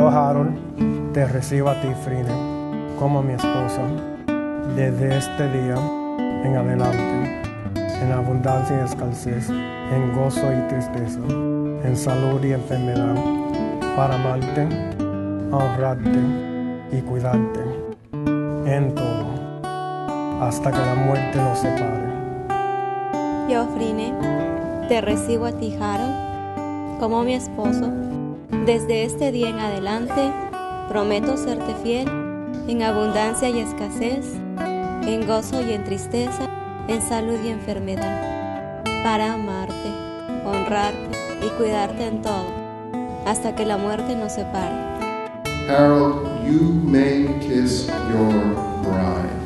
Yo, Harold, te recibo a ti, Frine, como mi esposa, desde este día en adelante, en abundancia y escasez, en gozo y tristeza, en salud y enfermedad, para amarte, honrarte y cuidarte en todo, hasta que la muerte nos separe. Yo, Frine, te recibo a ti, Harold, como mi esposo. Desde este día en adelante, prometo serte fiel en abundancia y escasez, en gozo y en tristeza, en salud y enfermedad, para amarte, honrarte y cuidarte en todo, hasta que la muerte nos separe. Harold, you may kiss your bride.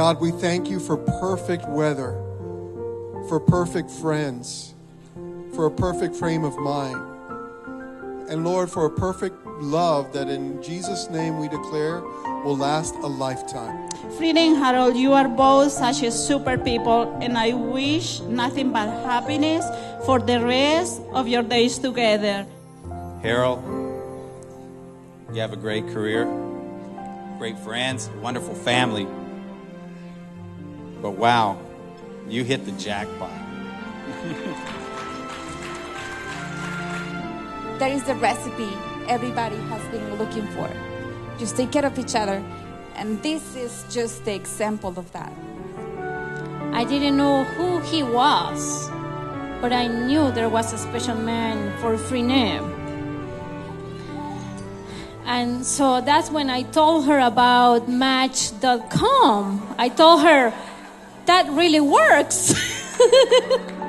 God, we thank you for perfect weather, for perfect friends, for a perfect frame of mind. And Lord, for a perfect love that in Jesus' name we declare will last a lifetime. Frida and Harold, you are both such a super people, and I wish nothing but happiness for the rest of your days together. Harold, you have a great career, great friends, wonderful family. But wow, you hit the jackpot. That is the recipe everybody has been looking for. Just take care of each other. And this is just the example of that. I didn't know who he was, but I knew there was a special man for Frine. And so that's when I told her about Match.com. I told her that really works.